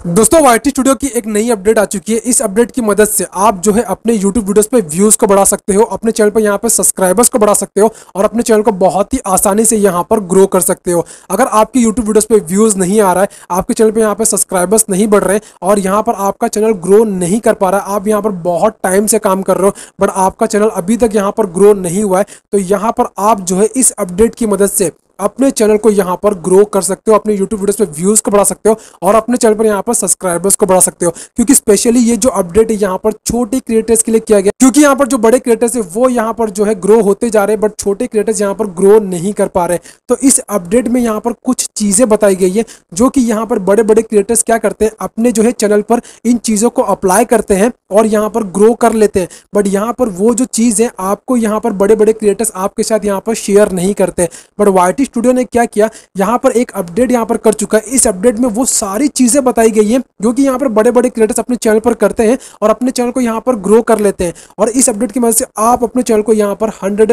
दोस्तों YT studio की एक नई अपडेट आ चुकी है। इस अपडेट की मदद से आप जो है अपने यूट्यूब वीडियोस पे व्यूज़ को बढ़ा सकते हो, अपने चैनल पर यहाँ पे सब्सक्राइबर्स को बढ़ा सकते हो और अपने चैनल को बहुत ही आसानी से यहाँ पर ग्रो कर सकते हो। अगर आपकी यूट्यूब वीडियोस पे व्यूज़ नहीं आ रहा है, आपके चैनल पर यहाँ पे सब्सक्राइबर्स नहीं बढ़ रहे और यहाँ पर आपका चैनल ग्रो नहीं कर पा रहा है, आप यहाँ पर बहुत टाइम से काम कर रहे हो बट आपका चैनल अभी तक यहाँ पर ग्रो नहीं हुआ है तो यहाँ पर आप जो है इस अपडेट की मदद से अपने चैनल को यहाँ पर ग्रो कर सकते हो अपने यूट्यूब वीडियोस पे व्यूज़ को बढ़ा सकते हो और अपने चैनल पर यहाँ पर सब्सक्राइबर्स को बढ़ा सकते हो क्योंकि स्पेशली ये जो अपडेट है यहाँ पर छोटे क्रिएटर्स के लिए किया गया क्योंकि यहाँ पर जो बड़े क्रिएटर्स है वो यहाँ पर जो है ग्रो होते जा रहे हैं बट छोटे क्रिएटर्स यहाँ पर ग्रो नहीं कर पा रहे तो इस अपडेट में यहाँ पर कुछ चीज़ें बताई गई है जो कि यहाँ पर बड़े बड़े क्रिएटर्स क्या करते हैं अपने जो है चैनल पर इन चीज़ों को अप्लाई करते हैं और यहाँ पर ग्रो कर लेते हैं बट यहाँ पर वो जो चीज़ है आपको यहाँ पर बड़े बड़े क्रिएटर्स आपके साथ यहाँ पर शेयर नहीं करते बट वाई स्टूडियो ने क्या किया यहाँ पर एक अपडेट यहाँ पर कर चुका है इस अपडेट में वो सारी चीज़ें बताई गई है जो कि यहाँ पर बड़े बड़े क्रिएटर्स अपने चैनल पर करते हैं और अपने चैनल को यहाँ पर ग्रो कर लेते हैं और इस अपडेट की मदद से आप अपने चैनल को यहाँ पर हंड्रेड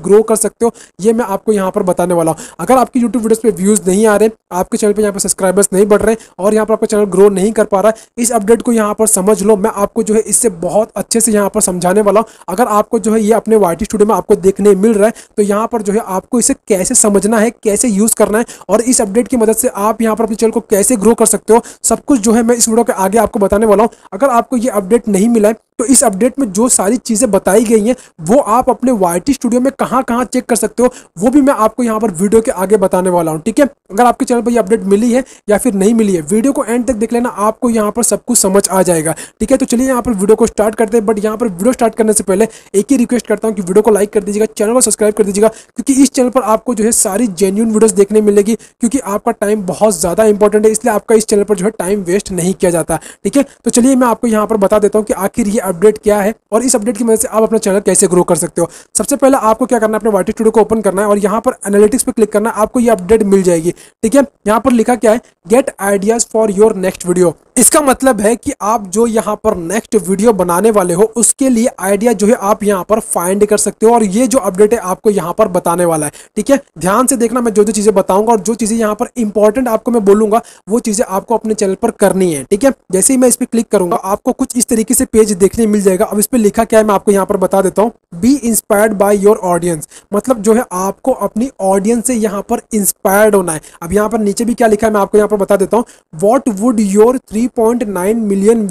ग्रो कर सकते हो ये मैं आपको यहाँ पर बताने वाला हूँ अगर आपकी यूट्यूब वीडियोस पे व्यूज़ नहीं आ रहे आपके चैनल पर यहाँ पर सब्सक्राइबर्स नहीं बढ़ रहे और यहाँ पर आपका चैनल ग्रो नहीं कर पा रहा है इस अपडेट को यहाँ पर समझ लो मैं आपको जो है इससे बहुत अच्छे से यहाँ पर समझाने वाला हूँ अगर आपको जो है ये अपने वाई स्टूडियो में आपको देखने मिल रहा है तो यहाँ पर जो है आपको इसे कैसे समझना है कैसे यूज़ करना है और इस अपडेट की मदद से आप यहाँ पर अपने चैनल को कैसे ग्रो कर सकते हो। सब कुछ जो है मैं इस वीडियो के आगे आपको बताने वाला हूँ। अगर आपको ये अपडेट नहीं मिला है तो इस अपडेट में जो सारी चीज़ें बताई गई हैं, वो आप अपने वाईटी स्टूडियो में कहाँ कहाँ चेक कर सकते हो, वो भी मैं आपको यहाँ पर वीडियो के आगे बताने वाला हूँ, ठीक है? अगर आपके चैनल पर ये अपडेट मिली है या फिर नहीं मिली है, वीडियो को एंड तक देख लेना, आपको यहाँ पर सब कुछ समझ आ जाएगा, ठीक है? तो चलिए यहाँ पर वीडियो को स्टार्ट करते हैं, बट यहाँ पर वीडियो स्टार्ट करने से पहले एक ही रिक्वेस्ट करता हूँ कि वीडियो को लाइक कर दीजिएगा, चैनल को सब्सक्राइब कर दीजिएगा, क्योंकि इस चैनल पर आपको जो है सारी जेन्यून वीडियोस देखने मिलेगी, क्योंकि आपका टाइम बहुत ज़्यादा इंपॉर्टेंट है, इसलिए आपका इस चैनल पर जो है टाइम वेस्ट नहीं किया जाता, ठीक है? तो चलिए मैं आपको यहाँ पर बता देता हूँ कि आखिर ये अपडेट क्या है और इस अपडेट की मदद से आप अपना चैनल कैसे ग्रो कर सकते हो। सबसे पहले आपको क्या करना है, अपने वाटी स्टूडियो को ओपन करना है और यहाँ पर एनालिटिक्स पर क्लिक करना है, आपको ये अपडेट मिल जाएगी। ठीक है? यहाँ पर लिखा क्या है? Get ideas for your next video इसका मतलब है कि आप जो यहाँ पर नेक्स्ट वीडियो बनाने वाले हो, उसके लिए आइडिया जो है आप यहाँ पर फाइंड कर सकते हो और ये जो अपडेट है आपको यहाँ पर बताने वाला है। ठीक है? ध्यान से देखना, मैं जो जो चीज़ें बताऊँगा और जो चीज़ें यहाँ पर इंपॉर्टेंट आपको मैं बोलूँगा, वो चीज़ें आपको अपने चैनल पर करनी है। ठीक है? जैसे ही मैं इस पर क्लिक करूँगा, आपको कुछ इस तरीके से पेज देखने मिल जाएगा। अब इस पर लिखा क्या है, मैं आपको यहाँ पर बता देता हूँ। Be inspired by your audience मतलब जो है आपको अपनी ऑडियंस से यहाँ पर इंस्पायर्ड होना है। अब यहाँ पर नीचे भी क्या लिखा है, मैं आपको यहाँ पर बता देता हूँ what would your three point nine million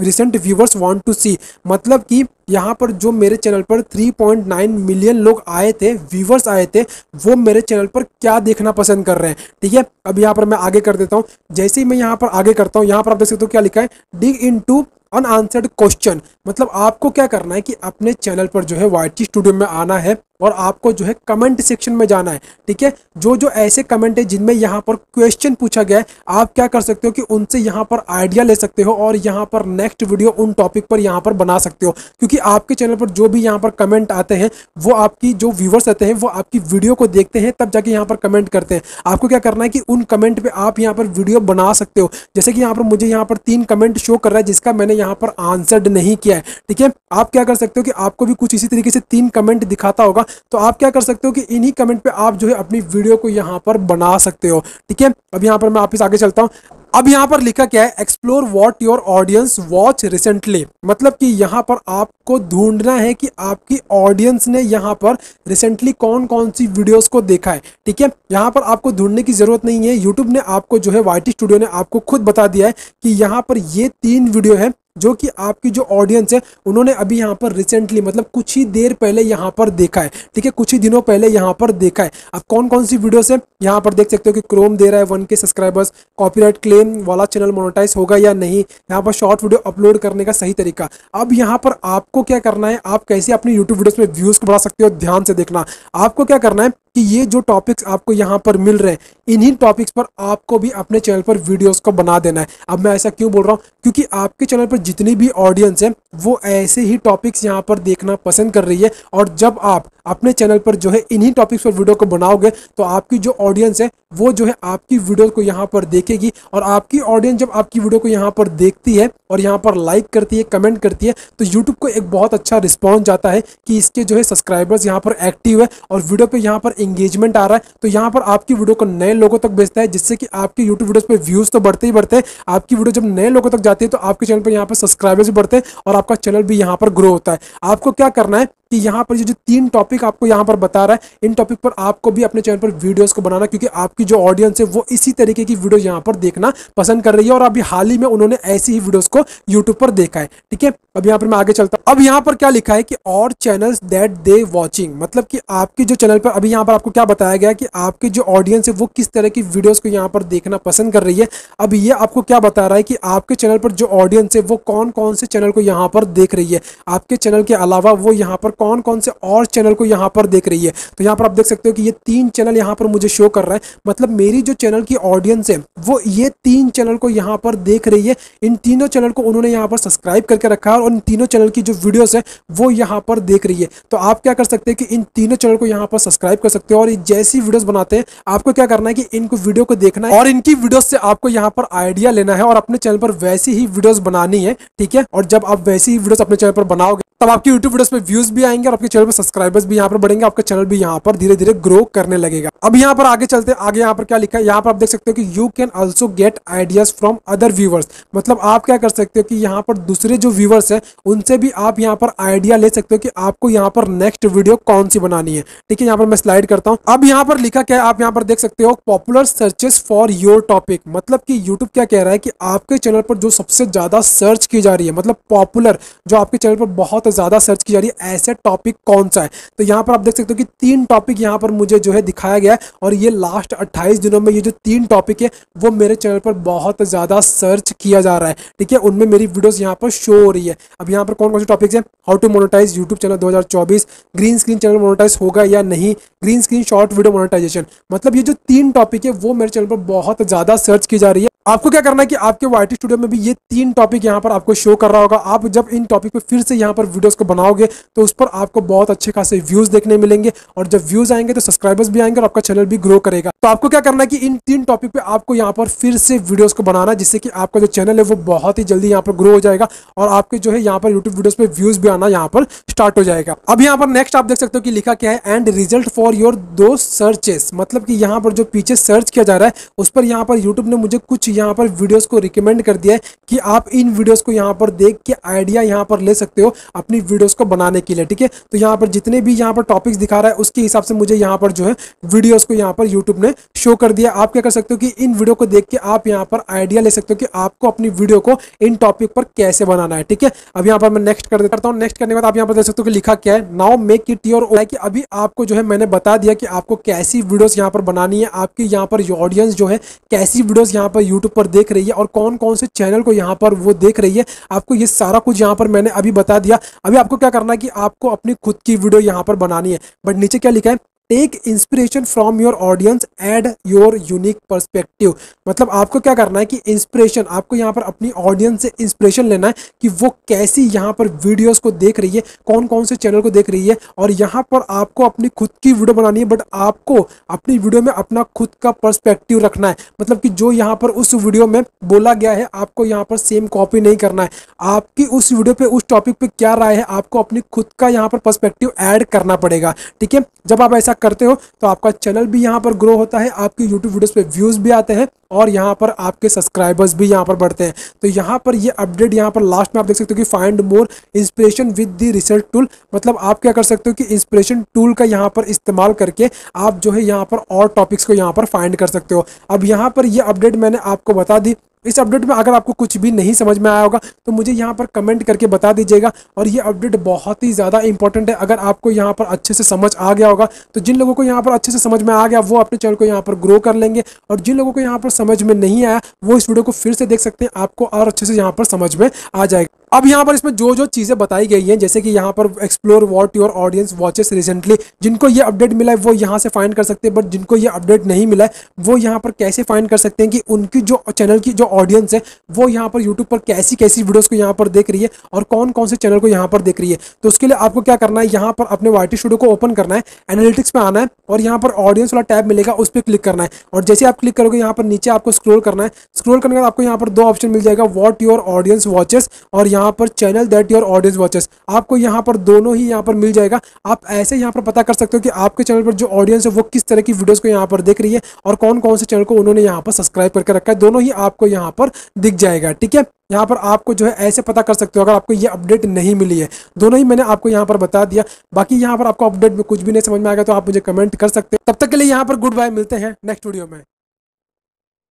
recent viewers want to see मतलब कि यहाँ पर जो मेरे चैनल पर 3.9 मिलियन लोग आए थे व्यूवर्स आए थे, वो मेरे चैनल पर क्या देखना पसंद कर रहे हैं? ठीक है? अब यहाँ पर मैं आगे कर देता हूँ। जैसे ही मैं यहाँ पर आगे करता हूँ, यहाँ पर आप देख सकते हो क्या लिखा है? Dig in to unanswered question मतलब आपको क्या करना है कि अपने चैनल पर जो है वाई स्टूडियो में आना है। और आपको जो है कमेंट सेक्शन में जाना है ठीक है जो जो ऐसे कमेंट है जिनमें यहाँ पर क्वेश्चन पूछा गया है आप क्या कर सकते हो कि उनसे यहाँ पर आइडिया ले सकते हो और यहाँ पर नेक्स्ट वीडियो उन टॉपिक पर यहाँ पर बना सकते हो क्योंकि आपके चैनल पर जो भी यहाँ पर कमेंट आते हैं वो आपकी जो व्यूवर्स रहते हैं वो आपकी वीडियो को देखते हैं तब जाके यहाँ पर कमेंट करते हैं आपको क्या करना है कि उन कमेंट पर आप यहाँ पर वीडियो बना सकते हो जैसे कि यहाँ पर मुझे यहाँ पर तीन कमेंट शो कर रहा है जिसका मैंने यहाँ पर आंसर्ड नहीं किया है ठीक है आप क्या कर सकते हो कि आपको भी कुछ इसी तरीके से तीन कमेंट दिखाता होगा तो आप क्या कर सकते हो कि इन्हीं कमेंट पे आप जो है अपनी वीडियो को यहाँ पर बना सकते हो। ठीक है? अब यहाँ पर मैं वापिस आगे चलता हूँ। अब यहाँ पर लिखा क्या है? Explore what your audience watch recently मतलब कि यहाँ पर आपको ढूंढना है कि आपकी ऑडियंस ने यहाँ पर रिसेंटली कौन कौन सी वीडियोस को देखा है। ठीक है? यहाँ पर आपको ढूँढने की ज़रूरत नहीं है। यूट्यूब ने आपको जो है वाई स्टूडियो ने आपको खुद बता दिया है कि यहाँ पर ये तीन वीडियो है। जो कि आपकी जो ऑडियंस है, उन्होंने अभी यहाँ पर रिसेंटली मतलब कुछ ही देर पहले यहाँ पर देखा है। ठीक है, कुछ ही दिनों पहले यहाँ पर देखा है। अब कौन कौन सी वीडियोस है, यहाँ पर देख सकते हो कि क्रोम दे रहा है one K subscribers copyright claim वाला चैनल मोनोटाइज होगा या नहीं, यहाँ पर शॉर्ट वीडियो अपलोड करने का सही तरीका। अब यहाँ पर आपको क्या करना है, आप कैसे अपनी यूट्यूब वीडियोज़ में व्यूज़ को बढ़ा सकते हो, ध्यान से देखना। आपको क्या करना है कि ये जो टॉपिक्स आपको यहाँ पर मिल रहे हैं, इन्हीं टॉपिक्स पर आपको भी अपने चैनल पर वीडियोस को बना देना है। अब मैं ऐसा क्यों बोल रहा हूँ? क्योंकि आपके चैनल पर जितनी भी ऑडियंस है, वो ऐसे ही टॉपिक्स यहाँ पर देखना पसंद कर रही है। और जब आप अपने चैनल पर जो है इन्हीं टॉपिक्स पर वीडियो को बनाओगे तो आपकी जो ऑडियंस है, वो जो है आपकी वीडियो को यहाँ पर देखेगी। और आपकी ऑडियंस जब आपकी वीडियो को यहाँ पर देखती है और यहाँ पर लाइक करती है कमेंट करती है तो यूट्यूब को एक बहुत अच्छा रिस्पॉन्स जाता है कि इसके जो है सब्सक्राइबर्स यहाँ पर एक्टिव है और वीडियो पर यहाँ पर इंगेजमेंट आ रहा है तो यहाँ पर आपकी वीडियो को नए लोगों तक भेजता है, जिससे कि आपकी यूट्यूब वीडियोज़ पर व्यूज़ तो बढ़ते ही बढ़ते हैं। आपकी वीडियो जब नए लोगों तक जाती है तो आपके चैनल पर यहाँ पर सब्सक्राइबर्स भी बढ़ते हैं और आपका चैनल भी यहाँ पर ग्रो होता है। आपको क्या करना है कि यहाँ पर ये जो तीन टॉपिक आपको यहाँ पर बता रहा है, इन टॉपिक पर आपको भी अपने चैनल पर वीडियोस को बनाना, क्योंकि आपकी जो ऑडियंस है, वो इसी तरीके की वीडियो यहाँ पर देखना पसंद कर रही है और अभी हाल ही में उन्होंने ऐसी ही वीडियोस को यूट्यूब पर देखा है, ठीक है? अब यहाँ पर मैं आगे चलता हूँ। अब यहाँ पर क्या लिखा है कि और चैनल्स दैट दे वॉचिंग मतलब कि आपके जो चैनल पर अभी यहाँ पर आपको क्या बताया गया कि आपके जो ऑडियंस है, वो किस तरह की वीडियोस को यहाँ पर देखना पसंद कर रही है। अब ये आपको क्या बता रहा है कि आपके चैनल पर जो ऑडियंस है, वो कौन कौन से चैनल को यहाँ पर देख रही है? आपके चैनल के अलावा वो यहाँ पर कौन कौन से और चैनल को यहाँ पर देख रही है? तो यहाँ पर आप देख सकते हो कि ये तीन चैनल यहाँ पर मुझे शो कर रहा है। मतलब मेरी जो चैनल की ऑडियंस है, वो ये तीन चैनल को यहाँ पर देख रही है। इन तीनों चैनल को उन्होंने यहाँ पर सब्सक्राइब करके रखा है और इन तीनों चैनल की जो वीडियोस है, वो यहाँ पर देख रही है। तो आप क्या कर सकते हैं कि इन तीनों चैनल को यहाँ पर सब्सक्राइब कर सकते हो और जैसी वीडियोस बनाते हैं, आपको क्या करना है कि इनको वीडियो को देखना है और इनकी वीडियोस से आपको यहाँ पर आइडिया लेना है और अपने चैनल पर वैसी ही वीडियोस बनानी है, ठीक है? और जब आप वैसी ही वीडियोस अपने चैनल पर बनाओगे, तब आपकी यूट्यूब वीडियोस पे व्यूज़ भी आएँगे और आपके चैनल पे सब्सक्राइबर्स भी यहाँ पर बढ़ेंगे आपका चैनल भी यहाँ पर धीरे धीरे ग्रो करने लगेगा अब यहाँ पर आगे चलते आगे यहाँ पर क्या लिखा है यहाँ पर आप देख सकते हो कि you can also get ideas from other viewers मतलब आप क्या कर सकते हो कि यहाँ पर दूसरे जो व्यूवर्स है उनसे भी आप यहाँ पर आइडिया ले सकते हो कि आपको यहाँ पर नेक्स्ट वीडियो कौन सी बनानी है ठीक है यहाँ पर मैं स्लाइड करता हूँ अब यहाँ पर लिखा क्या है आप यहाँ पर देख सकते हो popular searches for your topic मतलब कि यूट्यूब क्या कह रहा है कि आपके चैनल पर जो सबसे ज़्यादा सर्च की जा रही है मतलब पॉपुलर जो आपके चैनल पर बहुत ज़्यादा सर्च की जा रही है ऐसे टॉपिक कौन सा है? तो यहाँ पर आप देख सकते हो कि तीन टॉपिक यहाँ पर मुझे जो है दिखाया गया है और ये लास्ट 28 दिनों में ये जो तीन टॉपिक है, वो मेरे चैनल पर बहुत ज़्यादा सर्च किया जा रहा है। ठीक है, उनमें मेरी वीडियोस यहाँ पर शो हो रही है। अब यहाँ पर कौन कौन से टॉपिक्स हैं? How to monetize YouTube channel 2024 green screen channel monetize होगा या नहीं? Green screen short video monetization मतलब ये जो तीन टॉपिक है, वो मेरे चैनल पर बहुत ज़्यादा सर्च की जा रही है। आपको क्या करना है कि आपके वाई स्टूडियो में भी ये तीन टॉपिक यहाँ पर आपको शो कर रहा होगा। आप जब इन टॉपिक पे फिर से यहाँ पर वीडियोस को बनाओगे तो उस पर आपको बहुत अच्छे खासे व्यूज़ देखने मिलेंगे। और जब व्यूज़ आएँगे तो सब्सक्राइबर्स भी आएँगे और आपका चैनल भी ग्रो करेगा। तो आपको क्या करना है कि इन तीन टॉपिक पे आपको यहाँ पर फिर से वीडियोस को बनाना जिससे कि आपका जो चैनल है, वो बहुत ही जल्दी यहाँ पर ग्रो हो जाएगा और आपके जो है यहाँ पर यूट्यूब वीडियोस पे व्यूज़ भी आना यहाँ पर स्टार्ट हो जाएगा। अब यहाँ पर नेक्स्ट आप देख सकते हो कि लिखा क्या है end result for your do searches मतलब कि यहाँ पर जो पीछे सर्च किया जा रहा है, उस पर यहाँ पर यूट्यूब ने मुझे कुछ यहाँ पर वीडियोस को रिकमेंड कर दिया है कि आप इन वीडियोस को यहाँ पर देख के आइडिया यहाँ पर ले सकते हो अपनी वीडियोस को बनाने के लिए, ठीक है? तो यहाँ पर जितने भी यहाँ पर टॉपिक्स दिखा रहा है, उसके हिसाब से मुझे यहाँ पर जो है वीडियोज़ को यहाँ पर यूट्यूब ने शो कर दिया। आप क्या कर सकते हो कि इन वीडियो को देख के आप यहाँ पर आइडिया ले सकते हो कि आपको अपनी वीडियो को इन टॉपिक पर कैसे बनाना है, ठीक है? अब यहाँ पर मैं नेक्स्ट कर देता हूँ। नेक्स्ट करने के बाद आप यहाँ पर देख सकते हो कि लिखा क्या है। नाउ मेक इट योर कि अभी आपको जो है मैंने बता दिया कि आपको कैसी वीडियोस यहाँ पर बनानी है। आपकी यहाँ पर ऑडियंस जो है कैसी वीडियोस यहाँ पर यूट्यूब पर देख रही है और कौन कौन से चैनल को यहाँ पर वो देख रही है। आपको ये सारा कुछ यहाँ पर मैंने अभी बता दिया। अभी आपको क्या करना है कि आपको अपनी खुद की वीडियो यहाँ पर बनानी है। बट नीचे क्या लिखा है? Take inspiration from your audience add your unique perspective मतलब आपको क्या करना है कि इंस्पिरेशन आपको यहाँ पर अपनी ऑडियंस से इंस्पिरेशन लेना है कि वो कैसी यहाँ पर वीडियोस को देख रही है कौन कौन से चैनल को देख रही है और यहाँ पर आपको अपनी खुद की वीडियो बनानी है बट आपको अपनी वीडियो में अपना खुद का परस्पेक्टिव रखना है। मतलब कि जो यहाँ पर उस वीडियो में बोला गया है, आपको यहाँ पर सेम कॉपी नहीं करना है। आपकी उस वीडियो पे, उस टॉपिक पे क्या राय है, आपको अपनी खुद का यहाँ पर पर्सपेक्टिव ऐड करना पड़ेगा। ठीक है? जब आप ऐसा करते हो तो आपका चैनल भी यहाँ पर ग्रो होता है, आपकी यूट्यूब वीडियोस पे व्यूज़ भी आते हैं और यहाँ पर आपके सब्सक्राइबर्स भी यहाँ पर बढ़ते हैं। तो यहाँ पर ये अपडेट यहाँ पर लास्ट में आप देख सकते हो कि find more inspiration with the research tool मतलब आप क्या कर सकते हो कि इंस्पिरेशन टूल का यहाँ पर इस्तेमाल करके आप जो है यहाँ पर और टॉपिक्स को यहाँ पर फाइंड कर सकते हो। अब यहाँ पर ये अपडेट मैंने आपको बता दी इस अपडेट में अगर आपको कुछ भी नहीं समझ में आया होगा तो मुझे यहाँ पर कमेंट करके बता दीजिएगा। और ये अपडेट बहुत ही ज़्यादा इंपॉर्टेंट है। अगर आपको यहाँ पर अच्छे से समझ आ गया होगा तो जिन लोगों को यहाँ पर अच्छे से समझ में आ गया, वो अपने चैनल को यहाँ पर ग्रो कर लेंगे। और जिन लोगों को यहाँ पर समझ में नहीं आया, वो इस वीडियो को फिर से देख सकते हैं। आपको और अच्छे से यहाँ पर समझ में आ जाएगा। अब यहाँ पर इसमें जो जो चीज़ें बताई गई हैं जैसे कि यहाँ पर explore what your audience watches recently जिनको ये अपडेट मिला है वो यहाँ से फाइंड कर सकते हैं बट जिनको ये अपडेट नहीं मिला है वो यहाँ पर कैसे फाइंड कर सकते हैं कि उनकी जो चैनल की जो ऑडियंस है वो यहाँ पर यूट्यूब पर कैसी कैसी वीडियोज़ को यहाँ पर देख रही है और कौन कौन से चैनल को यहाँ पर देख रही है तो उसके लिए आपको क्या करना है यहाँ पर अपने वाई स्टूडियो को ओपन करना है एनालिटिक्स पे आना है और यहाँ पर ऑडियंस वाला टैब मिलेगा उस पर क्लिक करना है और जैसे आप क्लिक करोगे यहाँ पर नीचे आपको स्क्रोल करना है स्क्रोल करने के बाद आपको यहाँ पर दो ऑप्शन मिल जाएगा वॉट योर ऑडियंस वॉचेस और यहाँ यहाँ पर channel that your audience watches आपको यहाँ पर दोनों ही यहाँ पर मिल जाएगा आप ऐसे यहाँ पर पता कर सकते हो कि आपके चैनल पर जो ऑडियंस है वो किस तरह की वीडियोस को यहाँ पर देख रही है और कौन कौन से चैनल को उन्होंने यहाँ पर सब्सक्राइब करके रखा है दोनों ही आपको यहाँ पर दिख जाएगा ठीक है यहाँ पर आपको जो है ऐसे पता कर सकते हो अगर आपको ये अपडेट नहीं मिली है दोनों ही मैंने आपको यहाँ पर बता दिया बाकी यहाँ पर आपको अपडेट में कुछ भी नहीं समझ में आएगा तो आप मुझे कमेंट कर सकते हैं तब तक के लिए यहाँ पर गुड बाय मिलते हैं नेक्स्ट वीडियो में